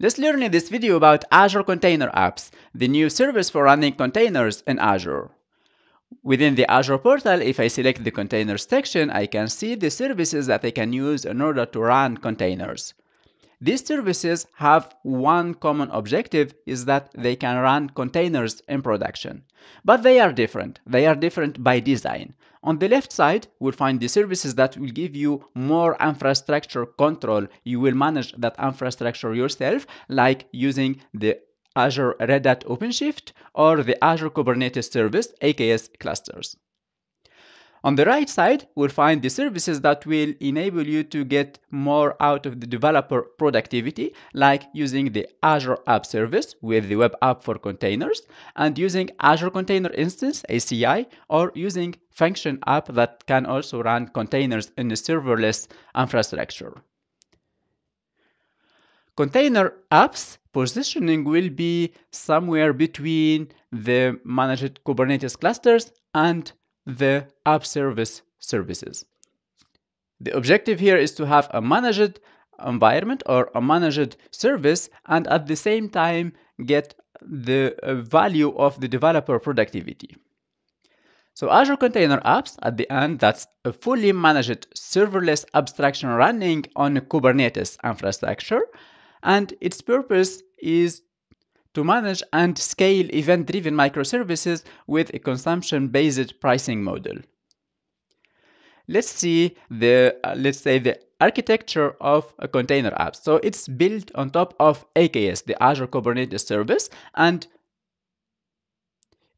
Let's learn in this video about Azure Container Apps, the new service for running containers in Azure. Within the Azure portal, if I select the containers section, I can see the services that I can use in order to run containers. These services have one common objective is that they can run containers in production. But they are different. They are different by design. On the left side, we'll find the services that will give you more infrastructure control. You will manage that infrastructure yourself, like using the Azure Red Hat OpenShift or the Azure Kubernetes Service, AKS clusters. On the right side, we'll find the services that will enable you to get more out of the developer productivity, like using the Azure App Service with the web app for containers, and using Azure Container Instance, ACI, or using Function app that can also run containers in a serverless infrastructure. Container apps positioning will be somewhere between the managed Kubernetes clusters and the app service services. The objective here is to have a managed environment or a managed service and at the same time get the uh, value of the developer productivity. So Azure Container Apps at the end, that's a fully managed serverless abstraction running on Kubernetes infrastructure. And its purpose is to manage and scale event-driven microservices with a consumption-based pricing model. Let's see the, uh, let's say the architecture of a container app. So it's built on top of AKS, the Azure Kubernetes Service, and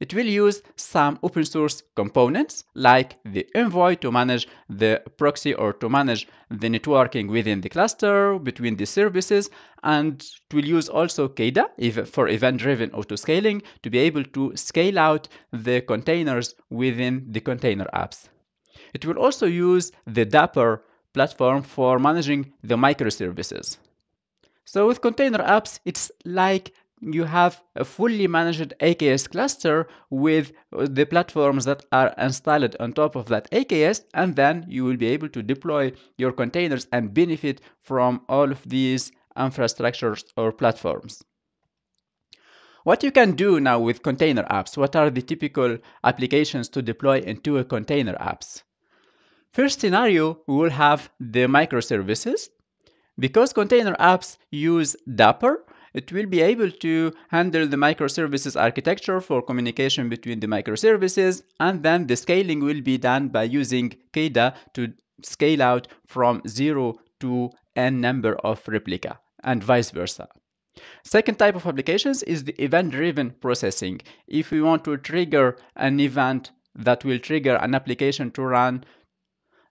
it will use some open source components like the Envoy to manage the proxy or to manage the networking within the cluster between the services. And it will use also KEDA for event-driven auto-scaling to be able to scale out the containers within the container apps. It will also use the Dapr platform for managing the microservices. So with container apps, it's like you have a fully managed AKS cluster with uh, the platforms that are installed on top of that AKS, and then you will be able to deploy your containers and benefit from all of these infrastructures or platforms. What you can do now with container apps, what are the typical applications to deploy into a container apps? First scenario, we will have the microservices. Because container apps use Dapr, it will be able to handle the microservices architecture for communication between the microservices, and then the scaling will be done by using KEDA to scale out from 0 to n number of replica, and vice versa. Second type of applications is the event-driven processing. If we want to trigger an event that will trigger an application to run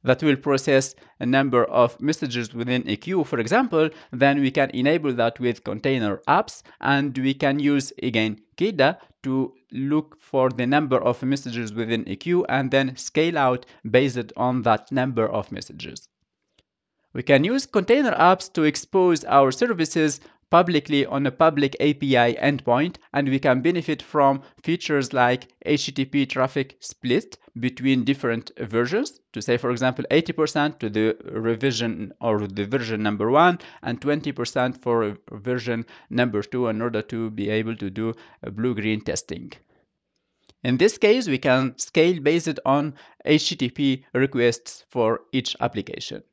that will process a number of messages within a queue, for example, then we can enable that with container apps and we can use again KEDA to look for the number of messages within a queue and then scale out based on that number of messages. We can use container apps to expose our services publicly on a public API endpoint and we can benefit from features like HTTP traffic split between different versions to say for example 80% to the revision or the version number one and 20% for version number two in order to be able to do blue-green testing. In this case, we can scale based on HTTP requests for each application.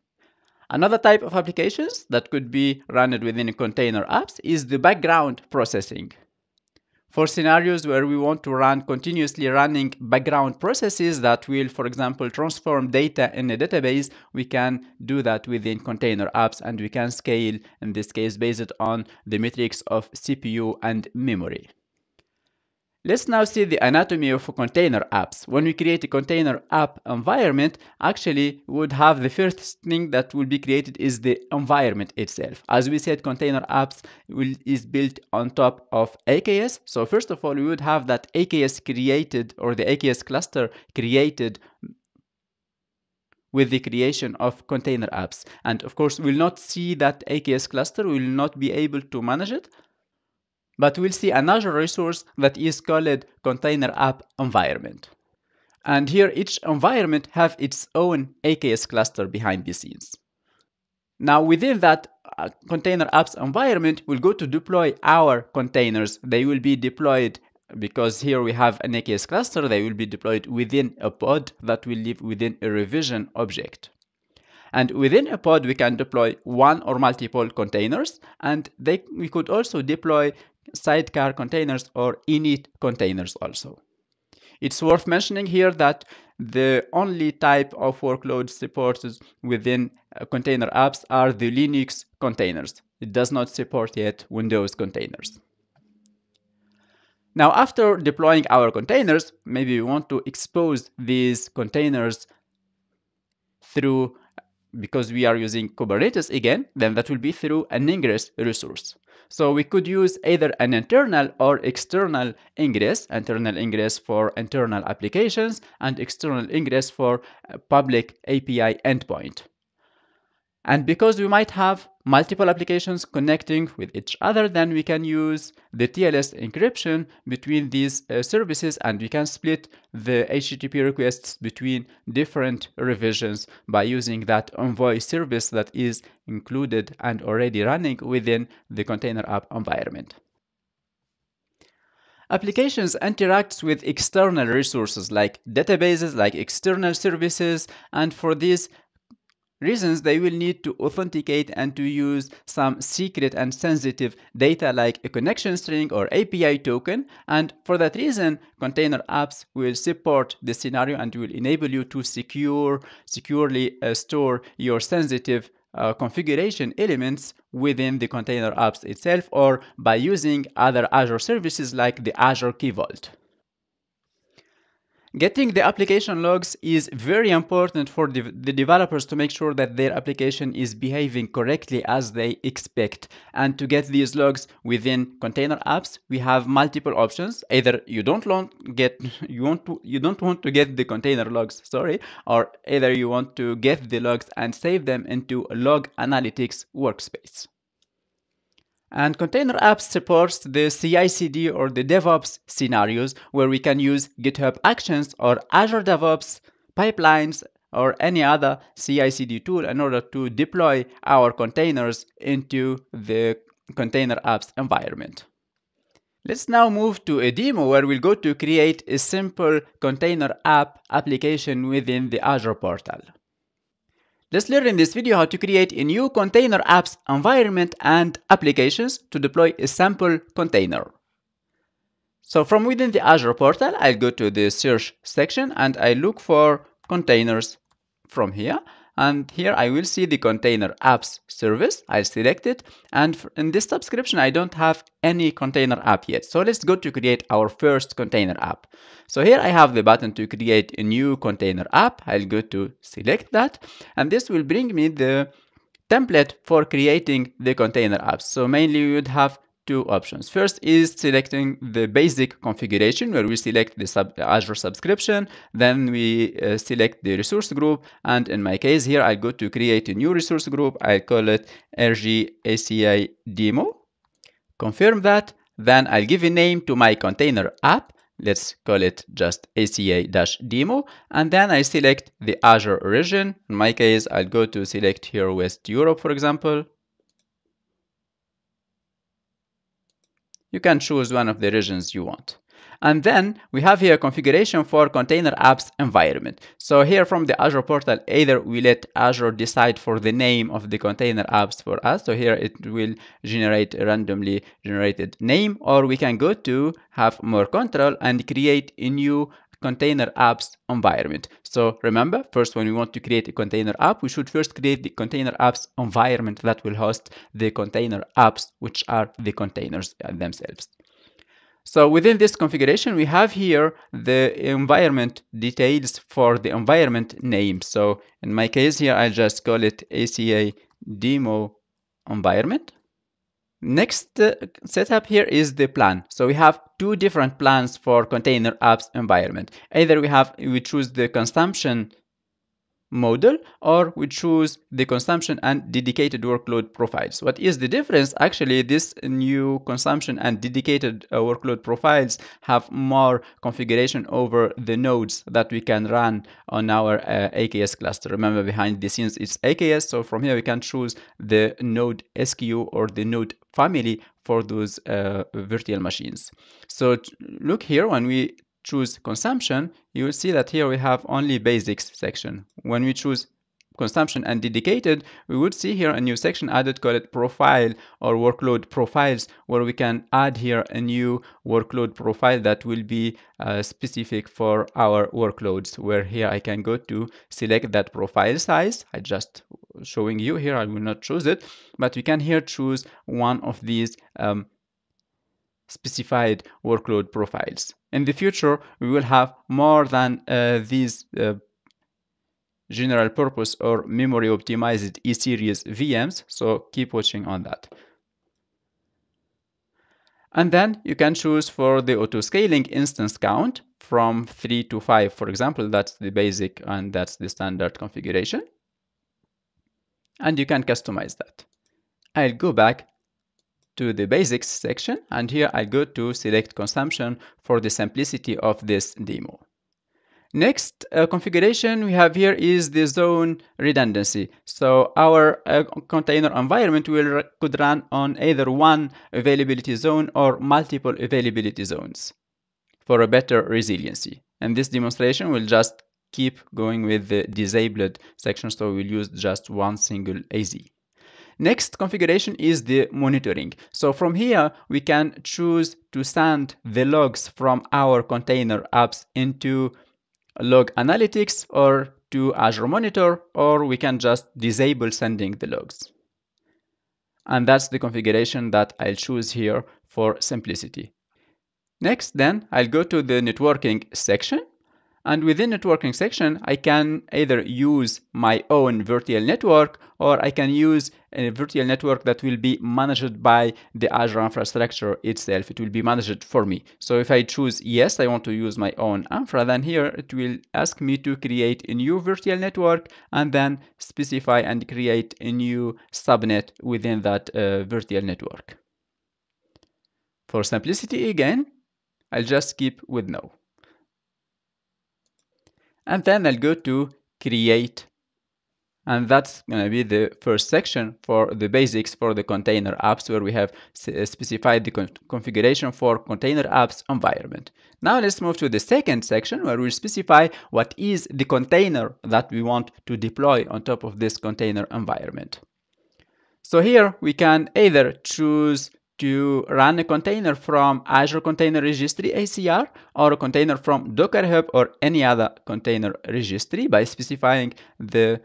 Another type of applications that could be run within container apps is the background processing. For scenarios where we want to run continuously running background processes that will, for example, transform data in a database, we can do that within container apps and we can scale, in this case, based on the metrics of CPU and memory. Let's now see the anatomy of container apps. When we create a container app environment, actually would have the first thing that will be created is the environment itself. As we said, container apps will, is built on top of AKS. So first of all, we would have that AKS created or the AKS cluster created with the creation of container apps. And of course, we'll not see that AKS cluster, we will not be able to manage it but we'll see another resource that is called container app environment. And here each environment have its own AKS cluster behind the scenes. Now within that uh, container apps environment we'll go to deploy our containers. They will be deployed because here we have an AKS cluster, they will be deployed within a pod that will live within a revision object. And within a pod, we can deploy one or multiple containers, and they, we could also deploy sidecar containers or init containers also. It's worth mentioning here that the only type of workloads supported within uh, container apps are the Linux containers. It does not support yet Windows containers. Now, after deploying our containers, maybe we want to expose these containers through, because we are using Kubernetes again, then that will be through an ingress resource. So we could use either an internal or external ingress, internal ingress for internal applications and external ingress for uh, public API endpoint. And because we might have multiple applications connecting with each other, then we can use the TLS encryption between these uh, services and we can split the HTTP requests between different revisions by using that Envoy service that is included and already running within the container app environment. Applications interact with external resources like databases, like external services, and for this reasons they will need to authenticate and to use some secret and sensitive data like a connection string or API token and for that reason container apps will support this scenario and will enable you to secure securely uh, store your sensitive uh, configuration elements within the container apps itself or by using other Azure services like the Azure Key Vault. Getting the application logs is very important for the, developers to make sure that their application is behaving correctly as they expect. And to get these logs within container apps, we have multiple options. Either you don't want get you want to you don't want to get the container logs, sorry, or either you want to get the logs and save them into log analytics workspace. And container apps supports the CI/CD or the DevOps scenarios where we can use GitHub Actions or Azure DevOps pipelines or any other CI/CD tool in order to deploy our containers into the container apps environment. Let's now move to a demo where we'll go to create a simple container app application within the Azure portal. Let's learn in this video how to create a new container apps environment and applications to deploy a sample container. So from within the Azure portal, I'll go to the search section and I look for containers from here and here I will see the container apps service. I'll select it and in this subscription I don't have any container app yet. So let's go to create our first container app. So here I have the button to create a new container app. I'll go to select that and this will bring me the template for creating the container apps. So mainly we would have two options. First is selecting the basic configuration where we select the sub Azure subscription, then we uh, select the resource group, and in my case here I go to create a new resource group, I call it RG ACI demo, confirm that, then I'll give a name to my container app, let's call it just ACI-demo, and then I select the Azure region, in my case I'll go to select here West Europe for example, you can choose one of the regions you want. And then we have here a configuration for container apps environment. So here from the Azure portal, either we let Azure decide for the name of the container apps for us. So here it will generate a randomly generated name, or we can go to have more control and create a new container apps environment. So remember, first when we want to create a container app, we should first create the container apps environment that will host the container apps, which are the containers themselves. So within this configuration, we have here the environment details for the environment name. So in my case here, I'll just call it ACA demo environment. Next uh, setup here is the plan. So we have two different plans for container apps environment. Either we have we choose the consumption model or we choose the consumption and dedicated workload profiles. What is the difference? Actually, this new consumption and dedicated uh, workload profiles have more configuration over the nodes that we can run on our uh, AKS cluster. Remember, behind the scenes, it's AKS. So from here, we can choose the node SKU or the node family for those uh, virtual machines. So look here, when we choose consumption, you will see that here we have only basics section. When we choose consumption and dedicated, we would see here a new section added called profile or workload profiles, where we can add here a new workload profile that will be uh, specific for our workloads, where here I can go to select that profile size. I just showing you here, I will not choose it, but we can here choose one of these um, specified workload profiles. In the future, we will have more than uh, these uh, general purpose or memory optimized E-series VMs, so keep watching on that. And then you can choose for the auto scaling instance count from 3 to 5, for example, that's the basic and that's the standard configuration. And you can customize that. I'll go back to the basics section and here I go to select consumption for the simplicity of this demo. Next uh, configuration we have here is the zone redundancy. So our uh, container environment will could run on either one availability zone or multiple availability zones for a better resiliency. And this demonstration will just keep going with the disabled section so we'll use just one single AZ. Next configuration is the monitoring. So from here, we can choose to send the logs from our container apps into log analytics or to Azure Monitor, or we can just disable sending the logs. And that's the configuration that I'll choose here for simplicity. Next, then I'll go to the networking section and within networking section, I can either use my own virtual network or I can use a virtual network that will be managed by the Azure infrastructure itself. It will be managed for me. So if I choose yes, I want to use my own infra, then here it will ask me to create a new virtual network and then specify and create a new subnet within that uh, virtual network. For simplicity again, I'll just keep with no and then I'll go to create and that's going to be the first section for the basics for the container apps where we have uh, specified the con configuration for container apps environment. Now let's move to the second section where we specify what is the container that we want to deploy on top of this container environment. So here we can either choose to run a container from Azure Container Registry ACR or a container from Docker Hub or any other container registry by specifying the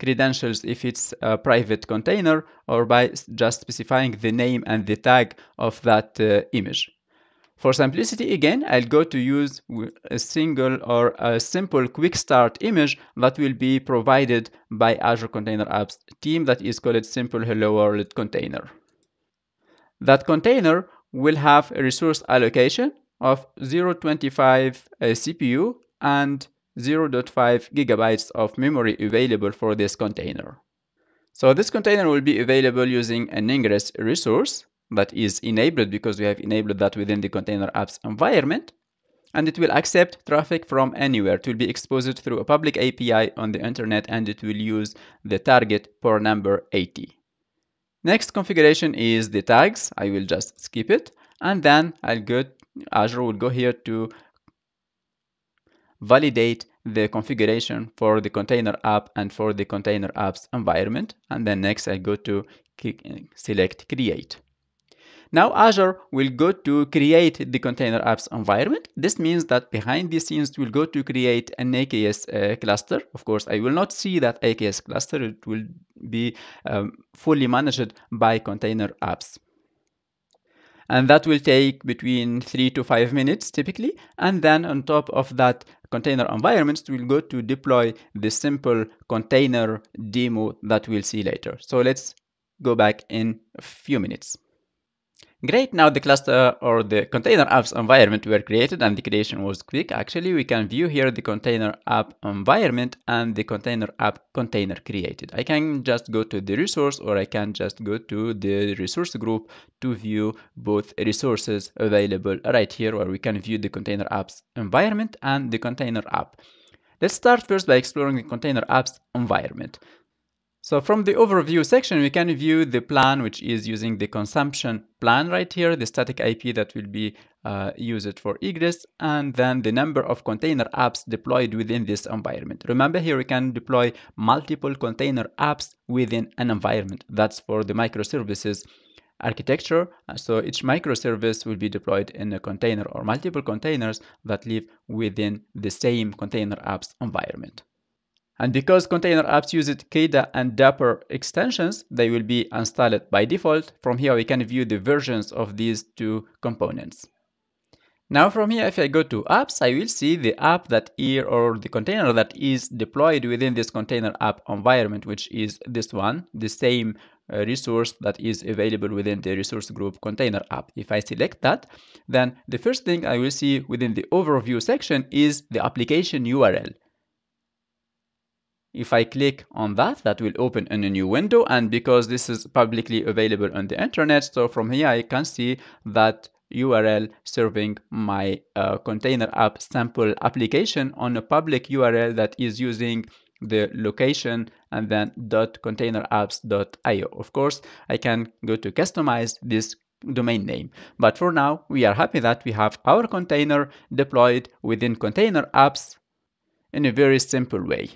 credentials if it's a private container or by just specifying the name and the tag of that uh, image. For simplicity, again, I'll go to use a single or a simple quick start image that will be provided by Azure Container Apps team that is called Simple Hello World Container. That container will have a resource allocation of 0.25 uh, CPU and 0.5 gigabytes of memory available for this container. So this container will be available using an ingress resource that is enabled because we have enabled that within the container apps environment. And it will accept traffic from anywhere. It will be exposed through a public API on the internet and it will use the target port number 80. Next configuration is the tags. I will just skip it. And then I'll go, Azure will go here to validate the configuration for the container app and for the container apps environment. And then next I go to select create. Now Azure will go to create the container apps environment. This means that behind the scenes will go to create an AKS uh, cluster. Of course, I will not see that AKS cluster. It will be um, fully managed by container apps. And that will take between three to five minutes typically. And then on top of that container environments, we'll go to deploy the simple container demo that we'll see later. So let's go back in a few minutes. Great, now the cluster or the container apps environment were created and the creation was quick. Actually, we can view here the container app environment and the container app container created. I can just go to the resource or I can just go to the resource group to view both resources available right here where we can view the container apps environment and the container app. Let's start first by exploring the container apps environment. So from the overview section, we can view the plan, which is using the consumption plan right here, the static IP that will be uh, used for egress, and then the number of container apps deployed within this environment. Remember here we can deploy multiple container apps within an environment. That's for the microservices architecture. So each microservice will be deployed in a container or multiple containers that live within the same container apps environment. And because container apps use KEDA and Dapr extensions, they will be installed by default. From here, we can view the versions of these two components. Now from here, if I go to apps, I will see the app that here or the container that is deployed within this container app environment, which is this one, the same uh, resource that is available within the resource group container app. If I select that, then the first thing I will see within the overview section is the application URL. If I click on that, that will open in a new window. And because this is publicly available on the internet, so from here I can see that URL serving my uh, container app sample application on a public URL that is using the location and then .containerapps.io. Of course, I can go to customize this domain name. But for now, we are happy that we have our container deployed within container apps in a very simple way.